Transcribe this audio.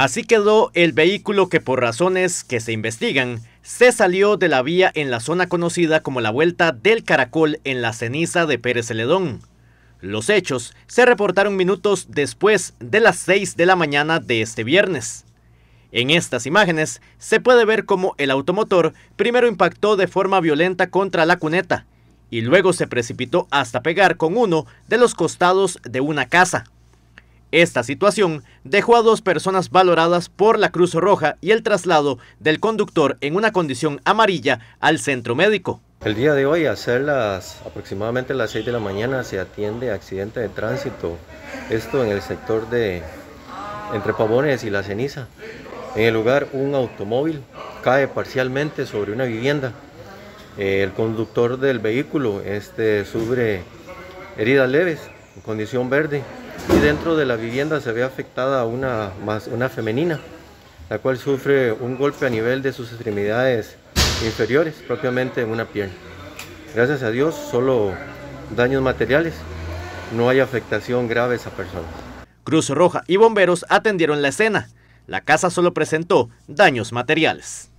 Así quedó el vehículo que por razones que se investigan, se salió de la vía en la zona conocida como la Vuelta del Caracol en la ceniza de Pérez Celedón. Los hechos se reportaron minutos después de las 6 de la mañana de este viernes. En estas imágenes se puede ver cómo el automotor primero impactó de forma violenta contra la cuneta y luego se precipitó hasta pegar con uno de los costados de una casa. Esta situación dejó a dos personas valoradas por la Cruz Roja y el traslado del conductor en una condición amarilla al centro médico. El día de hoy, a ser las aproximadamente las 6 de la mañana, se atiende accidente de tránsito. Esto en el sector de entre Pavones y La Ceniza. En el lugar, un automóvil cae parcialmente sobre una vivienda. El conductor del vehículo este, sufre heridas leves, en condición verde, y dentro de la vivienda se ve afectada una, más, una femenina, la cual sufre un golpe a nivel de sus extremidades inferiores, propiamente en una pierna. Gracias a Dios, solo daños materiales, no hay afectación grave a esa persona. Cruz Roja y bomberos atendieron la escena. La casa solo presentó daños materiales.